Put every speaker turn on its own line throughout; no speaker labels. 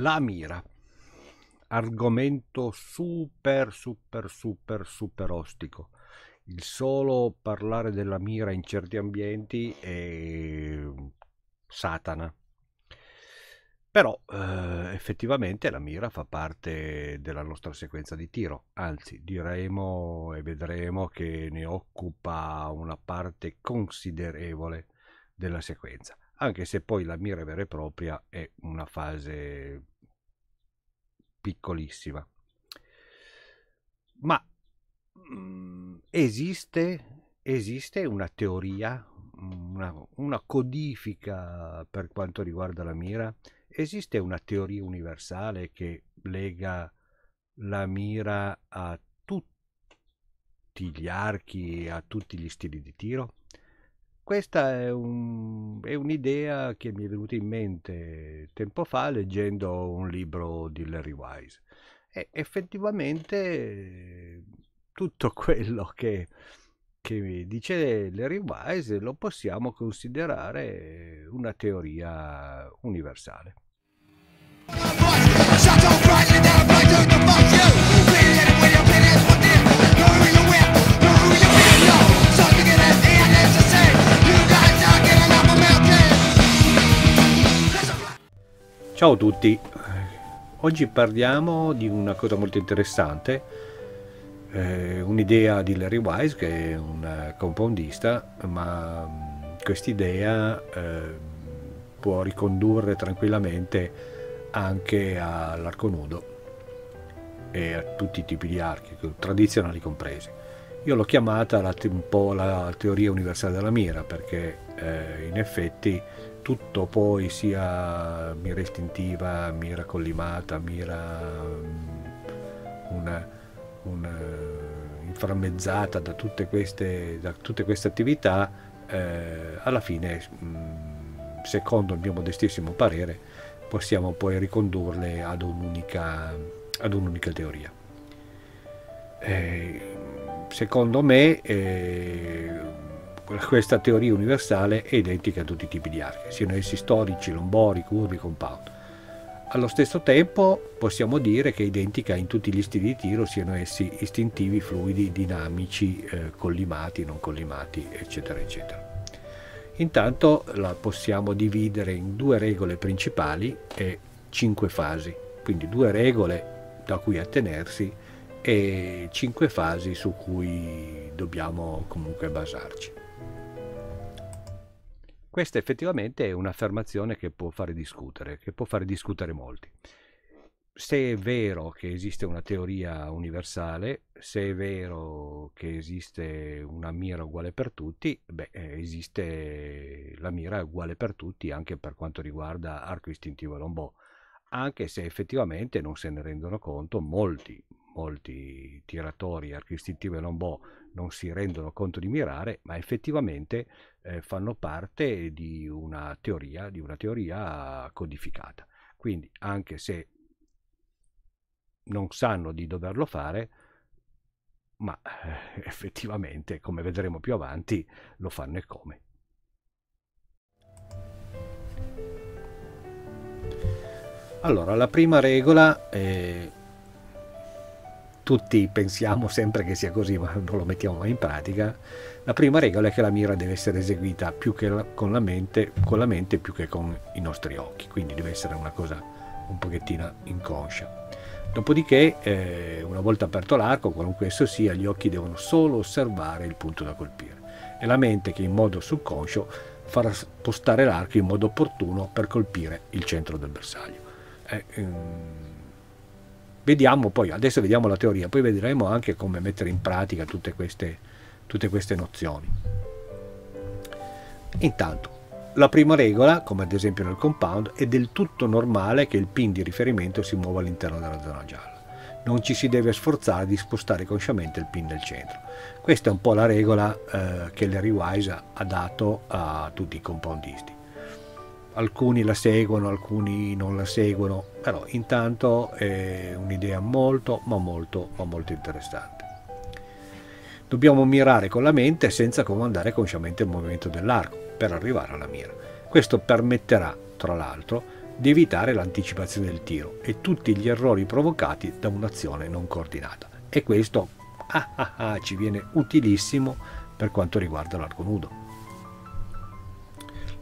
La mira. Argomento super, super, super, super ostico. Il solo parlare della mira in certi ambienti è Satana. Però eh, effettivamente la mira fa parte della nostra sequenza di tiro, anzi diremo e vedremo che ne occupa una parte considerevole della sequenza anche se poi la mira vera e propria è una fase piccolissima. Ma mh, mm, esiste, esiste una teoria, una, una codifica per quanto riguarda la mira? Esiste una teoria universale che lega la mira a tutti gli archi, a tutti gli stili di tiro? Questa è, un, è, un'idea che mi è venuta in mente tempo fa leggendo un libro di Larry Wise. E effettivamente tutto quello che, che dice Larry Wise lo possiamo considerare una teoria universale. Ciao a tutti, oggi parliamo di una cosa molto interessante, eh, un'idea di Larry Wise che è un compoundista, ma mm, quest'idea eh, può ricondurre tranquillamente anche all'arco nudo e a tutti i tipi di archi, tradizionali compresi. Io l'ho chiamata la, un po' la teoria universale della mira perché eh, in effetti tutto poi sia mira istintiva, mira collimata, mira mm, una, una inframmezzata da tutte queste, da tutte queste attività, eh, alla fine, mm, secondo il mio modestissimo parere, possiamo poi ricondurle ad un'unica, ad un'unica teoria. Eh, secondo me eh, questa teoria universale è identica a tutti i tipi di archi, siano essi storici, lombori, curvi, compound. Allo stesso tempo possiamo dire che è identica in tutti gli stili di tiro, siano essi istintivi, fluidi, dinamici, eh, collimati, non collimati, eccetera, eccetera. Intanto la possiamo dividere in due regole principali e cinque fasi, quindi due regole da cui attenersi e cinque fasi su cui dobbiamo comunque basarci. Questa effettivamente è un'affermazione che può fare discutere, che può fare discutere molti. Se è vero che esiste una teoria universale, se è vero che esiste una mira uguale per tutti, beh, eh, esiste la mira uguale per tutti anche per quanto riguarda arco istintivo e lombò, anche se effettivamente non se ne rendono conto molti, molti tiratori arco istintivo e lombò non si rendono conto di mirare, ma effettivamente eh, fanno parte di una teoria, di una teoria codificata. Quindi anche se non sanno di doverlo fare, ma eh, effettivamente, come vedremo più avanti, lo fanno e come. Allora, la prima regola è tutti pensiamo sempre che sia così, ma non lo mettiamo mai in pratica. La prima regola è che la mira deve essere eseguita più che con la mente, con la mente più che con i nostri occhi, quindi deve essere una cosa un pochettino inconscia. Dopodiché, eh, una volta aperto l'arco, qualunque esso sia, gli occhi devono solo osservare il punto da colpire. È la mente che in modo subconscio farà spostare l'arco in modo opportuno per colpire il centro del bersaglio. Eh, ehm, Vediamo poi, adesso vediamo la teoria, poi vedremo anche come mettere in pratica tutte queste, tutte queste nozioni. Intanto, la prima regola, come ad esempio nel compound, è del tutto normale che il pin di riferimento si muova all'interno della zona gialla. Non ci si deve sforzare di spostare consciamente il pin del centro. Questa è un po' la regola eh, che Larry Wise ha dato a tutti i compoundisti alcuni la seguono, alcuni non la seguono, però intanto è un'idea molto ma molto ma molto interessante. Dobbiamo mirare con la mente senza comandare consciamente il movimento dell'arco per arrivare alla mira. Questo permetterà, tra l'altro, di evitare l'anticipazione del tiro e tutti gli errori provocati da un'azione non coordinata. E questo ah, ah, ah, ci viene utilissimo per quanto riguarda l'arco nudo.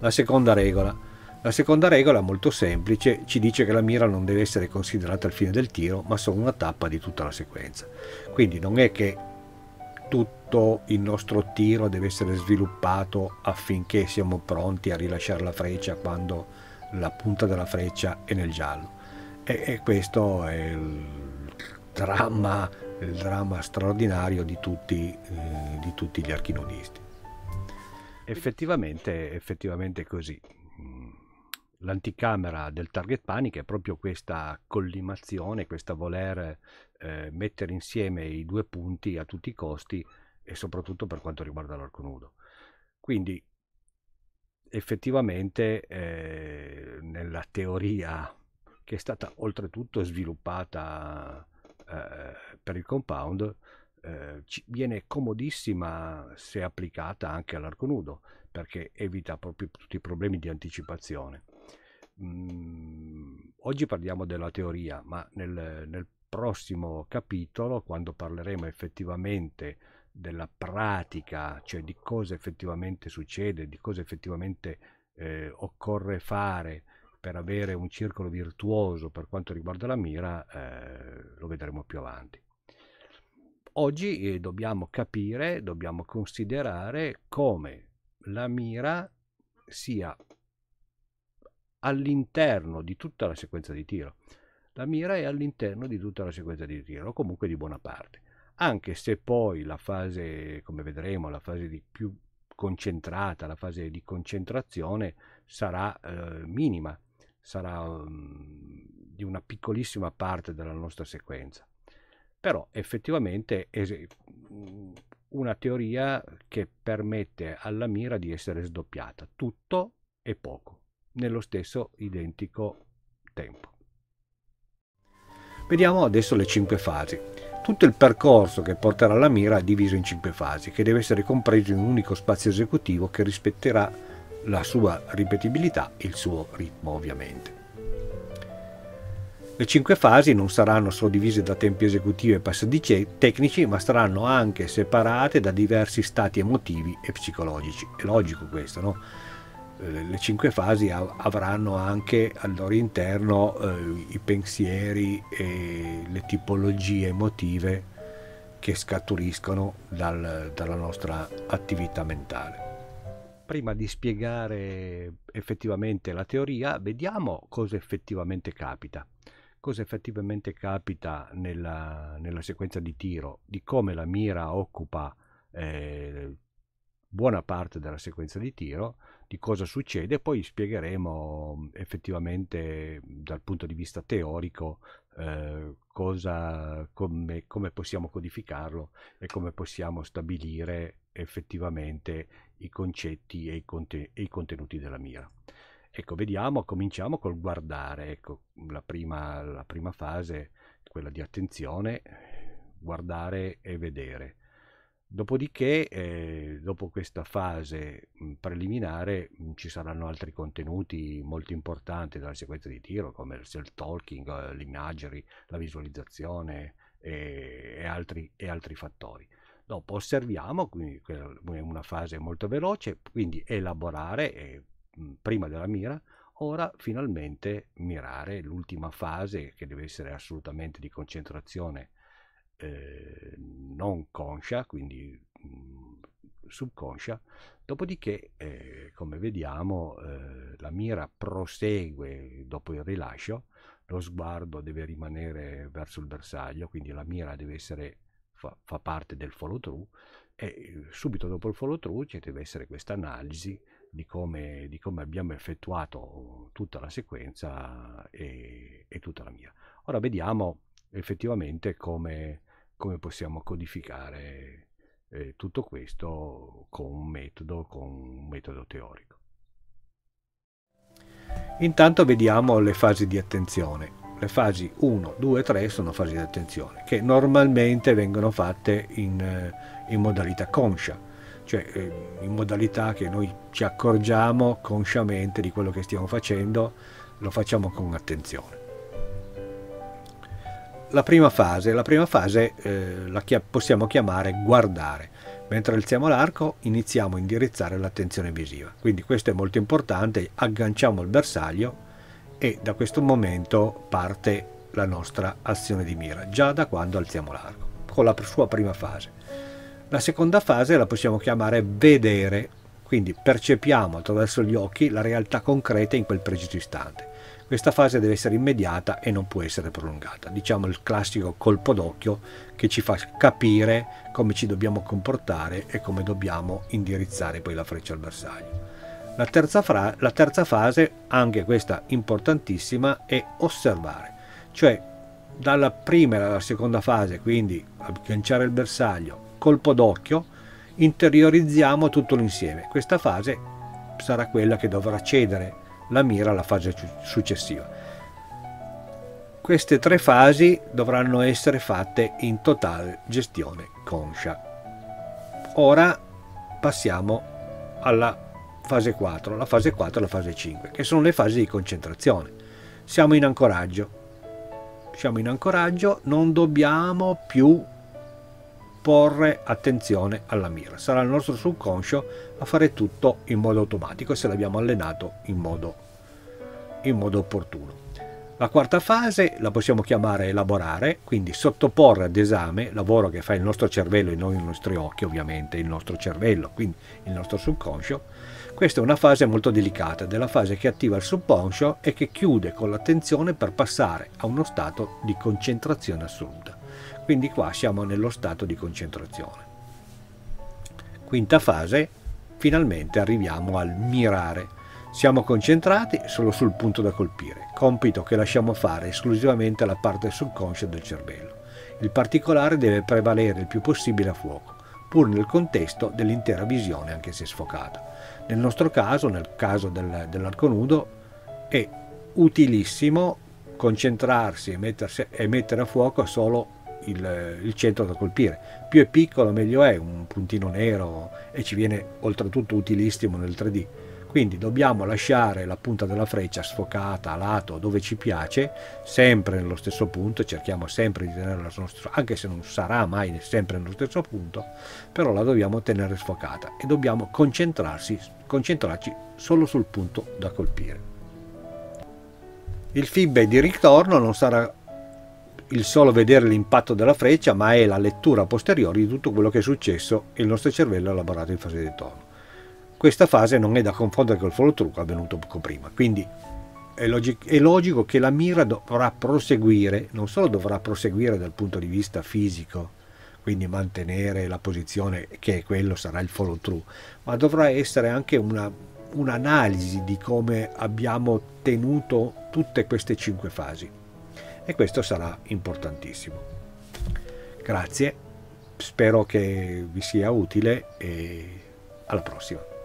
La seconda regola. La seconda regola, molto semplice, ci dice che la mira non deve essere considerata il fine del tiro, ma solo una tappa di tutta la sequenza. Quindi non è che tutto il nostro tiro deve essere sviluppato affinché siamo pronti a rilasciare la freccia quando la punta della freccia è nel giallo. E, e questo è il dramma, il dramma straordinario di tutti, eh, di tutti gli archinudisti. Effettivamente, effettivamente così. L'anticamera del target panic è proprio questa collimazione, questa voler eh, mettere insieme i due punti a tutti i costi e soprattutto per quanto riguarda l'arco nudo. Quindi effettivamente eh, nella teoria che è stata oltretutto sviluppata eh, per il compound eh, viene comodissima se applicata anche all'arco nudo perché evita proprio tutti i problemi di anticipazione. Mm, oggi parliamo della teoria, ma nel, nel prossimo capitolo, quando parleremo effettivamente della pratica, cioè di cosa effettivamente succede, di cosa effettivamente eh, occorre fare per avere un circolo virtuoso per quanto riguarda la mira, eh, lo vedremo più avanti. Oggi eh, dobbiamo capire, dobbiamo considerare come la mira sia all'interno di tutta la sequenza di tiro. La mira è all'interno di tutta la sequenza di tiro, comunque di buona parte anche se poi la fase, come vedremo, la fase di più concentrata, la fase di concentrazione sarà eh, minima, sarà um, di una piccolissima parte della nostra sequenza. Però effettivamente è mm, una teoria che permette alla mira di essere sdoppiata, tutto e poco, nello stesso identico tempo. Vediamo adesso le cinque fasi. Tutto il percorso che porterà la mira è diviso in cinque fasi, che deve essere compreso in un unico spazio esecutivo che rispetterà la sua ripetibilità e il suo ritmo ovviamente. Le cinque fasi non saranno solo divise da tempi esecutivi e passaggi tecnici, ma saranno anche separate da diversi stati emotivi e psicologici. È logico questo, no? Le cinque fasi avranno anche al loro interno eh, i pensieri e le tipologie emotive che scaturiscono dal, dalla nostra attività mentale. Prima di spiegare effettivamente la teoria, vediamo cosa effettivamente capita. Cosa effettivamente capita nella, nella sequenza di tiro, di come la mira occupa eh, buona parte della sequenza di tiro di cosa succede, poi spiegheremo effettivamente dal punto di vista teorico eh, cosa, come, come, possiamo codificarlo e come possiamo stabilire effettivamente i concetti e i, conten- e i contenuti della mira. Ecco, vediamo, cominciamo col guardare, ecco, la prima, la prima fase, quella di attenzione, guardare e vedere. Dopodiché, eh, dopo questa fase mh, preliminare, mh, ci saranno altri contenuti molto importanti della sequenza di tiro, come il self-talking, l'imagery, la visualizzazione e, e, altri, e altri fattori. Dopo osserviamo, quindi è una fase molto veloce, quindi elaborare eh, prima della mira, ora finalmente mirare l'ultima fase che deve essere assolutamente di concentrazione eh, non conscia, quindi mh, mm, subconscia, dopodiché, eh, come vediamo, eh, la mira prosegue dopo il rilascio, lo sguardo deve rimanere verso il bersaglio, quindi la mira deve essere, fa, fa parte del follow through e eh, subito dopo il follow through ci deve essere questa analisi di come, di come, abbiamo effettuato tutta la sequenza e, e tutta la mira. Ora vediamo effettivamente come, come possiamo codificare eh, tutto questo con un metodo, con un metodo teorico. Intanto vediamo le fasi di attenzione. Le fasi 1, 2 e 3 sono fasi di attenzione che normalmente vengono fatte in, eh, in modalità conscia, cioè eh, in modalità che noi ci accorgiamo consciamente di quello che stiamo facendo lo facciamo con attenzione. La prima fase, la prima fase eh, la chia- possiamo chiamare guardare. Mentre alziamo l'arco iniziamo a indirizzare l'attenzione visiva. Quindi questo è molto importante, agganciamo il bersaglio e da questo momento parte la nostra azione di mira, già da quando alziamo l'arco, con la sua prima fase. La seconda fase la possiamo chiamare vedere, quindi percepiamo attraverso gli occhi la realtà concreta in quel preciso istante. Questa fase deve essere immediata e non può essere prolungata. Diciamo il classico colpo d'occhio che ci fa capire come ci dobbiamo comportare e come dobbiamo indirizzare poi la freccia al bersaglio. La terza, la terza fase, anche questa importantissima, è osservare, cioè dalla prima alla seconda fase, quindi agganciare il bersaglio, colpo d'occhio, interiorizziamo tutto l'insieme. Questa fase sarà quella che dovrà cedere la mira alla fase successiva. Queste tre fasi dovranno essere fatte in totale gestione conscia. Ora passiamo alla fase 4, la fase 4 e la fase 5, che sono le fasi di concentrazione. Siamo in ancoraggio. Siamo in ancoraggio, non dobbiamo più porre attenzione alla mira. Sarà il nostro subconscio a fare tutto in modo automatico se l'abbiamo allenato in modo, in modo opportuno. La quarta fase la possiamo chiamare elaborare, quindi sottoporre ad esame, lavoro che fa il nostro cervello e non i nostri occhi, ovviamente, il nostro cervello, quindi il nostro subconscio, questa è una fase molto delicata, della fase che attiva il subconscio e che chiude con l'attenzione per passare a uno stato di concentrazione assoluta. Quindi qua siamo nello stato di concentrazione. Quinta fase, finalmente arriviamo al mirare. Siamo concentrati solo sul punto da colpire, compito che lasciamo fare esclusivamente alla parte subconscia del cervello. Il particolare deve prevalere il più possibile a fuoco, pur nel contesto dell'intera visione anche se sfocata. Nel nostro caso, nel caso del, dell'arco nudo, è utilissimo concentrarsi e, mettersi, e mettere a fuoco solo il, il, centro da colpire. Più è piccolo meglio è, un puntino nero e ci viene oltretutto utilissimo nel 3D. Quindi dobbiamo lasciare la punta della freccia sfocata a lato dove ci piace, sempre nello stesso punto, cerchiamo sempre di tenerla sullo stesso, anche se non sarà mai sempre nello stesso punto, però la dobbiamo tenere sfocata e dobbiamo concentrarci solo sul punto da colpire. Il feedback di ritorno non sarà il solo vedere l'impatto della freccia, ma è la lettura posteriore di tutto quello che è successo e il nostro cervello ha elaborato in fase di ritorno. Questa fase non è da confondere col follow through avvenuto poco prima, quindi è, logico, è logico che la mira dovrà proseguire, non solo dovrà proseguire dal punto di vista fisico, quindi mantenere la posizione che quello sarà il follow through, ma dovrà essere anche una, un'analisi di come abbiamo tenuto tutte queste cinque fasi e questo sarà importantissimo. Grazie, spero che vi sia utile e alla prossima.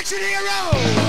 Action hero!